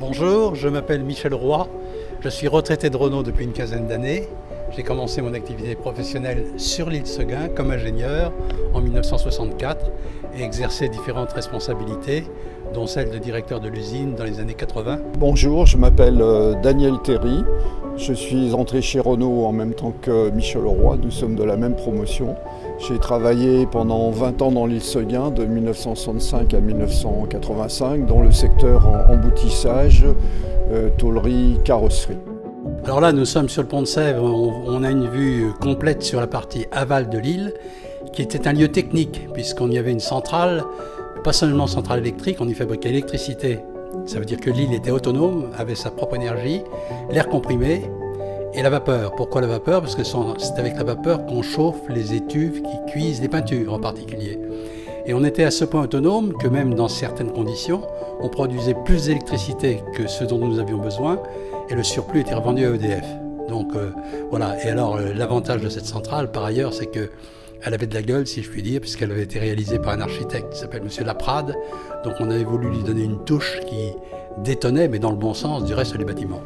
Bonjour, je m'appelle Michel Roy. Je suis retraité de Renault depuis une quinzaine d'années. J'ai commencé mon activité professionnelle sur l'île Seguin comme ingénieur en 1964 et exercé différentes responsabilités, dont celle de directeur de l'usine dans les années 80. Bonjour, je m'appelle euh, Daniel Terry. Je suis entré chez Renault en même temps que Michel Roy. Nous sommes de la même promotion. J'ai travaillé pendant 20 ans dans l'île Seguin, de 1965 à 1985, dans le secteur emboutissage, euh, tôlerie, carrosserie. Alors là, nous sommes sur le pont de Sèvres. On, a une vue complète sur la partie aval de l'île, qui était un lieu technique, puisqu'on y avait une centrale, pas seulement centrale électrique, on y fabriquait l'électricité. Ça veut dire que l'île était autonome, avait sa propre énergie, l'air comprimé et la vapeur. Pourquoi la vapeur? Parce que c'est avec la vapeur qu'on chauffe les étuves qui cuisent les peintures en particulier. Et on était à ce point autonome que même dans certaines conditions, on produisait plus d'électricité que ce dont nous avions besoin et le surplus était revendu à EDF. Donc euh, voilà, et alors euh, l'avantage de cette centrale par ailleurs, c'est que elle avait de la gueule, si je puis dire, puisqu'elle avait été réalisée par un architecte qui s'appelle Monsieur Laprade. Donc on avait voulu lui donner une touche qui détonnait, mais dans le bon sens, du reste des bâtiments.